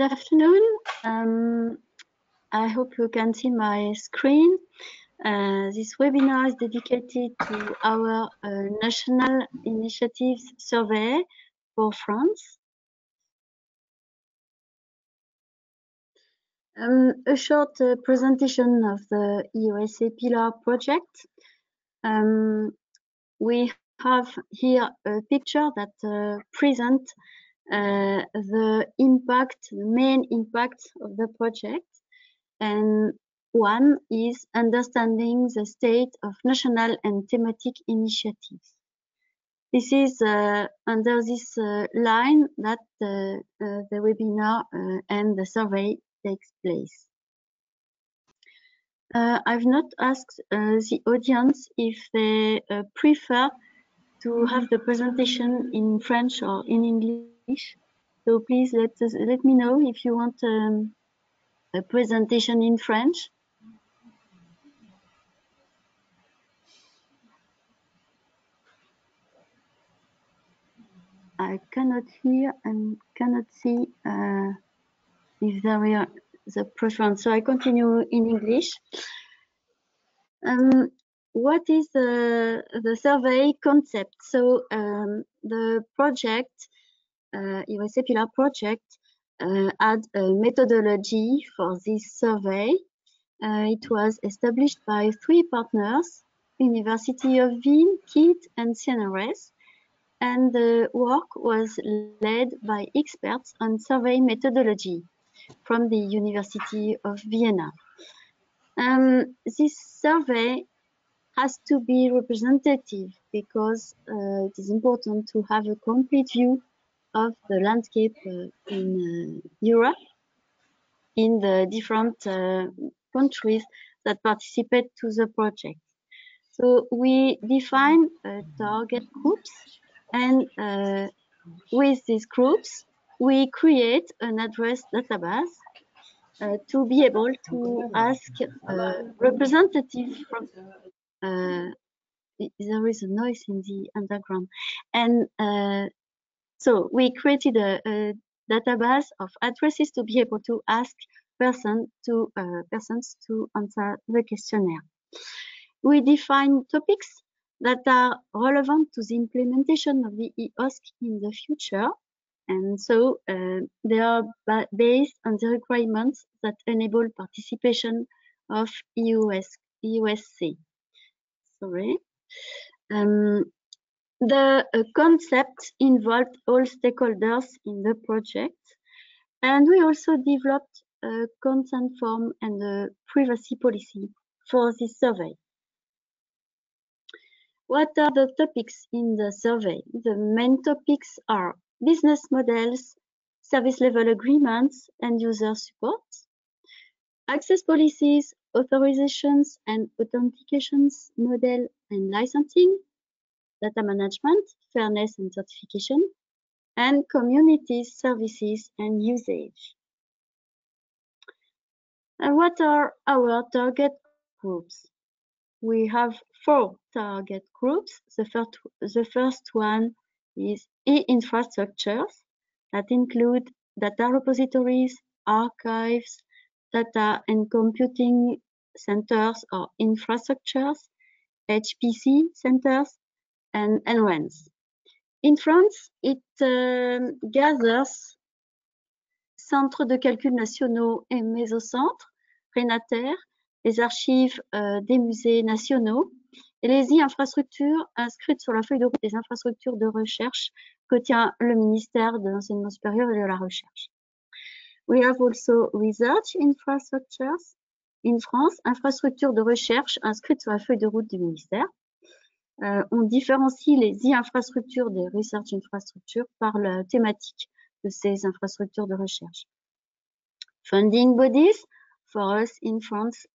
afternoon. Um, I hope you can see my screen. Uh, this webinar is dedicated to our uh, national initiatives survey for France. Um, a short uh, presentation of the EOSC Pillar project. Um, we have here a picture that uh, presents uh, the impact, the main impact of the project. And one is understanding the state of national and thematic initiatives. This is uh, under this uh, line that uh, the webinar uh, and the survey takes place. Uh, I've not asked the audience if they prefer to have the presentation in French or in English. So please let us, let me know if you want um, a presentation in French. I cannot hear and cannot see uh, if there are the preference. So I continue in English. Um, what is the, the survey concept? So um, the project, uh, Pillar project, uh, had a methodology for this survey. Uh, it was established by three partners, University of Wien, KIT, and CNRS, and the work was led by experts on survey methodology from the University of Vienna. Um, this survey has to be representative because uh, it is important to have a complete view of the landscape uh, in uh, Europe, in the different uh, countries that participate to the project. So we define target groups and with these groups, we create an address database uh, to be able to ask uh, representative from uh, there is a noise in the underground and so we created a, a, database of addresses to be able to ask person to uh, persons to answer the questionnaire. We define topics that are relevant to the implementation of the EOSC in the future. And so uh, they are based on the requirements that enable participation of EUS, EOSC sorry. Um, the uh, concept involved all stakeholders in the project, and we also developed a consent form and a privacy policy for this survey. What are the topics in the survey? The main topics are business models, service level agreements, and user support, access policies, authorizations and authentications model and licensing, data management, fairness and certification, and community services and usage. And what are our target groups? We have four target groups. The first, the first one is e-infrastructures that include data repositories, archives, data and computing centers or infrastructures, HPC centers, and. In France, it uh, gathers centres de calcul nationaux et mésocentres, RENATER, les archives euh, des musées nationaux et les e-infrastructures inscrites sur la feuille de route des infrastructures de recherche que tient le ministère de l'enseignement supérieur et de la recherche. We have also research infrastructures in France, infrastructures de recherche inscrites sur la feuille de route du ministère. Euh, on différencie les e-infrastructures des research infrastructures par la thématique de ces infrastructures de recherche. Funding bodies, for us in France,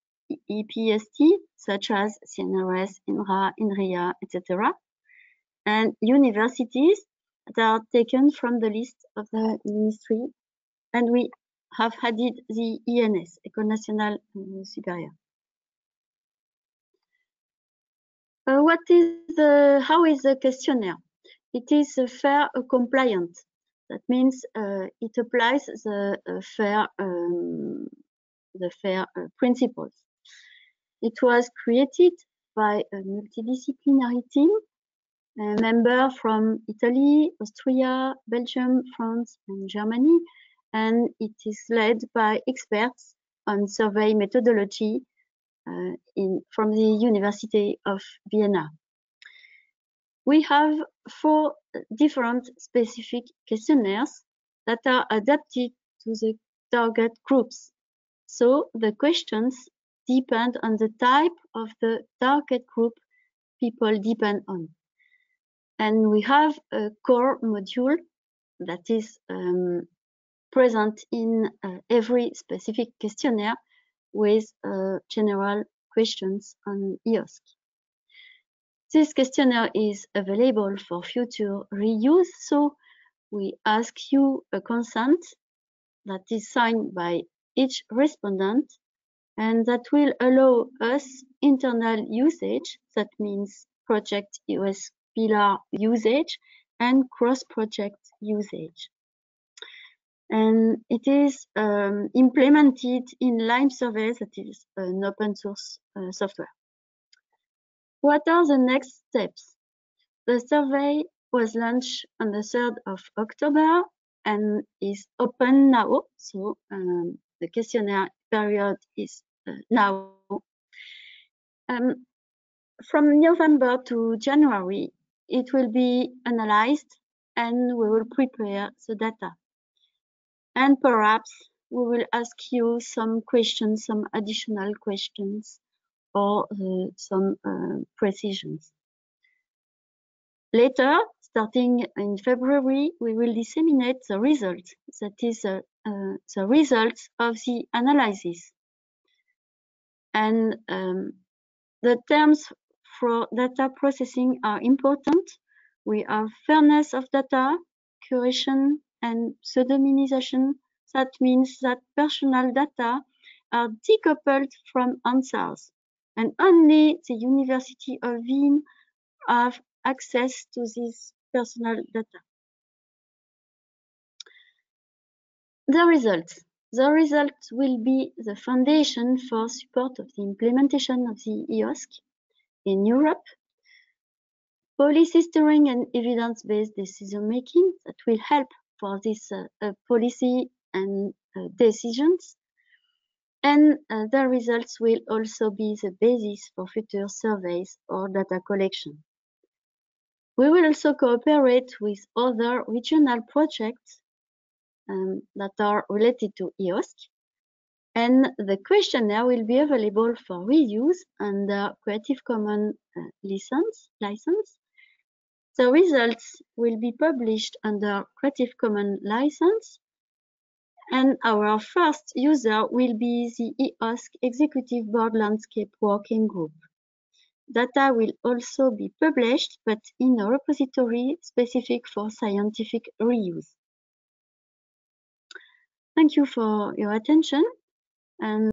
EPST, such as CNRS, INRA, INRIA, etc. And universities that are taken from the list of the ministry. And we have added the ENS, École nationale supérieure. What is the, how is the questionnaire? It is uh, fair uh, compliant. That means uh, it applies the uh, FAIR, um, the FAIR uh, principles. It was created by a multidisciplinary team, a member from Italy, Austria, Belgium, France, and Germany, and it is led by experts on survey methodology uh, in, from the University of Vienna. We have four different specific questionnaires that are adapted to the target groups. So the questions depend on the type of the target group people depend on. And we have a core module that is um, present in uh, every specific questionnaire with uh, general questions on EOSC. This questionnaire is available for future reuse, so we ask you a consent that is signed by each respondent and that will allow us internal usage, that means project EOSC pillar usage and cross-project usage. And it is um, implemented in LimeSurveys, that is an open source uh, software. What are the next steps? The survey was launched on the 3rd of October and is open now. So um, the questionnaire period is uh, now. Um, from November to January, it will be analyzed and we will prepare the data. And perhaps we will ask you some questions, some additional questions or uh, some uh, precisions. Later, starting in February, we will disseminate the results, that is uh, uh, the results of the analysis. And um, the terms for data processing are important. We have fairness of data, curation, and pseudonymization. That means that personal data are decoupled from answers and only the University of Wien have access to this personal data. The results. The results will be the foundation for support of the implementation of the EOSC in Europe, policy steering and evidence-based decision-making that will help for this uh, policy and uh, decisions and uh, the results will also be the basis for future surveys or data collection. We will also cooperate with other regional projects um, that are related to EOSC, and the questionnaire will be available for reuse under Creative Commons uh, license, license. The results will be published under Creative Commons license and our first user will be the EOSC Executive Board Landscape Working Group. Data will also be published, but in a repository specific for scientific reuse. Thank you for your attention. And